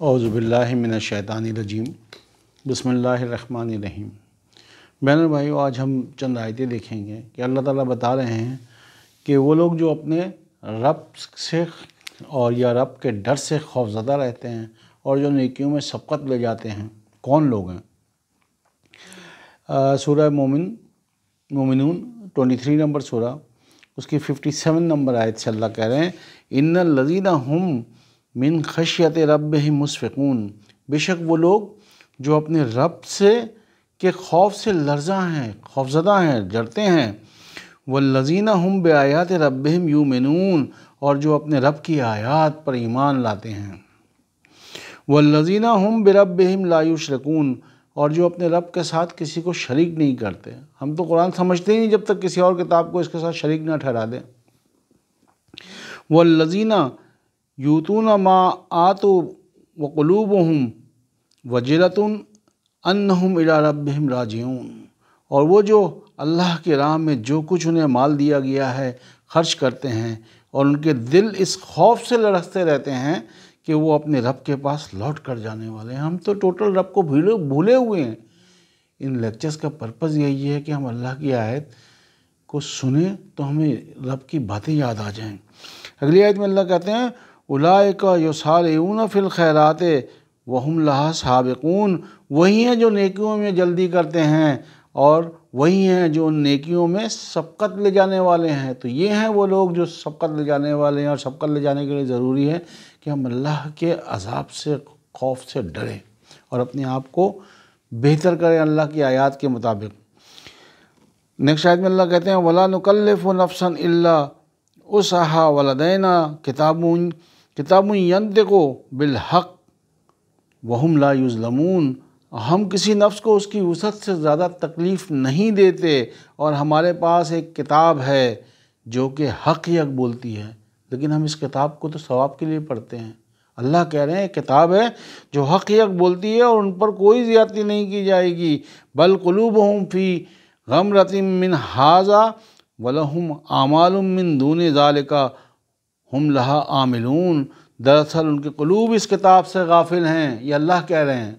अज़बिल्लिनशैतानरजीम बसमीम बैनर भाई आज हम चंद आयतें देखेंगे कि अल्लाह ताला बता रहे हैं कि वो लोग जो अपने रब से और या रब के डर से खौफजदा रहते हैं और जो नेकियों में सबकत ले जाते हैं, कौन लोग हैं? सूरह मोमिन, मोमिनून 23 नंबर सूरह, उसकी 57 नंबर आयत से अल्लाह कह रहे हैं इन लजीना हम मिन खशियत रब ही मुशफ़ून बेशक वो लोग जो अपने रब से, के खौफ से लर्जा हैं, खौफजदा हैं, डरते हैं व लजीना हम बेआयात रब यू मनून और जो अपने रब की आयात पर ईमान लाते हैं। व लजीना हम बेरब लायुशरकून और जो अपने रब के साथ किसी को शरीक नहीं करते। हम तो कुरान समझते ही नहीं जब तक किसी और किताब को इसके साथ शरीक ना ठहरा दें। व लजीना यूतून मा आतो व कलूब हम वजरतन अन्नहुम इला रब्बिहिम राजिऊन। और वो जो अल्लाह के राह में जो कुछ उन्हें माल दिया गया है, खर्च करते हैं और उनके दिल इस खौफ से लड़कते रहते हैं कि वो अपने रब के पास लौट कर जाने वाले हैं। हम तो टोटल रब को भूले भूले हुए हैं। इन लेक्चर्स का पर्पज़ यही है कि हम अल्लाह की आयत को सुने तो हमें रब की बातें याद आ जाएँ। अगली आयत में अल्लाह कहते हैं उलाए का योसार फिल खैरात, वहम लहा सबकून। वही हैं जो नेकियों में जल्दी करते हैं और वही हैं जो उन नेकियों में सबकत ले जाने वाले हैं। तो ये हैं वो लोग जो सबकत ले जाने वाले हैं और सबकत ले जाने के लिए ज़रूरी है कि हम अल्लाह के अजाब से, खौफ से डरें और अपने आप को बेहतर करें अल्लाह की आयात के मुताबिक। नेक्स्ट शायद में अल्लाह कहते हैं, वला नुकल्लिफ नफसन इल्ला उसहा वलदैना किताबुन किताबुन यंतिको बिलहक। वहम ला युज़लमून। हम किसी नफ्स को उसकी वसत से ज़्यादा तकलीफ़ नहीं देते और हमारे पास एक किताब है जो कि हक यक बोलती है। लेकिन हम इस किताब को तो सवाब के लिए पढ़ते हैं। अल्लाह कह रहे हैं, एक किताब है जो हक यक बोलती है और उन पर कोई ज़्यादती नहीं की जाएगी। बल कलूब हम फ़ी गम रतिम मिन हाजा वलहम आमालुम मिन दून ज़ालिका, हम लहा आमिलून। दरअसल उनके कलूब इस किताब से गाफिल हैं, ये अल्लाह कह रहे हैं।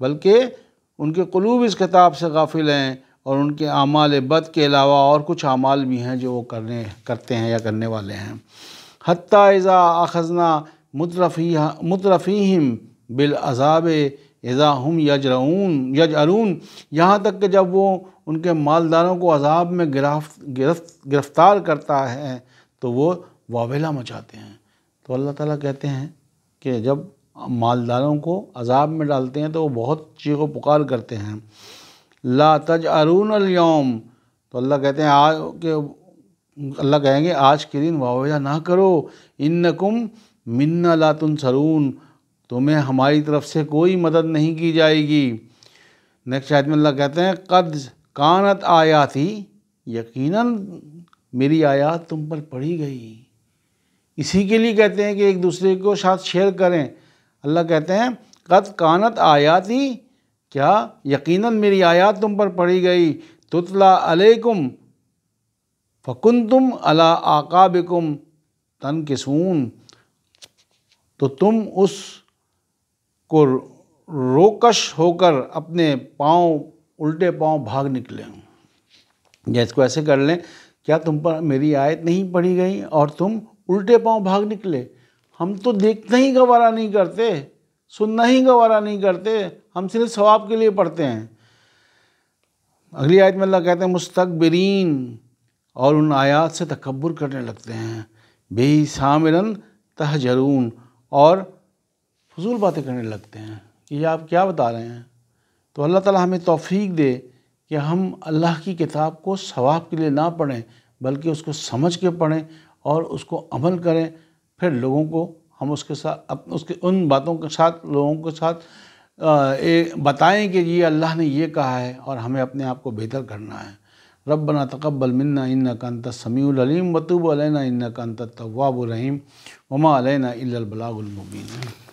बल्कि उनके कलूब इस किताब से गाफिल हैं और उनके आमाल बद के अलावा और कुछ आमाल भी हैं जो वो करने, करते हैं या करने वाले हैं। हती इज़ा अखजना मुतरफ़ी मुतरफ़ीम बिल अज़ाब इज़ा हम यजरून यज अरून यहाँ तक कि जब वो उनके मालदारों को अजाब में गिरफ्त गिरफ्त, गिरफ़्तार करता है तो वो वावेला मचाते हैं। तो अल्लाह ताला कहते हैं कि जब मालदारों को अजाब में डालते हैं तो वो बहुत चीखों पुकार करते हैं। ला तज अरून अलयौम। तो अल्लाह कहते हैं, आज के, अल्लाह कहेंगे, आज के दिन वावेला ना करो। इन नकुम मिन्ना लातुन सरून तुम्हें हमारी तरफ़ से कोई मदद नहीं की जाएगी। नेक्स्ट आयत में अल्लाह कहते हैं, कद कानत आयाती, यकीनन मेरी आयात तुम पर पड़ी गई। इसी के लिए कहते हैं कि एक दूसरे को साथ शेयर करें। अल्लाह कहते हैं, कद कानत आयाती, क्या यकीनन मेरी आयात तुम पर पड़ी गई? तुतला अलैकुम फ़कुन तुम अला आकाबिकुम तन किसून तो तुम उस को रोकश होकर अपने पाँव, उल्टे पाँव भाग निकले। या इसको ऐसे कर लें, क्या तुम पर मेरी आयत नहीं पढ़ी गई और तुम उल्टे पाँव भाग निकले? हम तो देखना ही गवारा नहीं करते, सुनना ही गवारा नहीं करते, हम सिर्फ़ सवाब के लिए पढ़ते हैं। अगली आयत में अल्लाह कहते हैं, मुस्तकबरीन, और उन आयात से तकबर करने लगते हैं। बेसामिरन तहजरून, और फजूल बातें करने लगते हैं कि ये आप क्या बता रहे हैं? तो अल्लाह ताला हमें तौफीक दे कि हम अल्लाह की किताब को सवाब के लिए ना पढ़ें बल्कि उसको समझ के पढ़ें और उसको अमल करें। फिर लोगों को हम उसके साथ अप उसके उन बातों के साथ लोगों के साथ ए, बताएँ कि ये अल्लाह ने ये कहा है और हमें अपने आप को बेहतर करना है। रबना तकबल मन्ना इन कंत समीम वतूब अलैना इन कंत तवाब रहीम वमा अलैना इल्लल बलागुल मुबीन।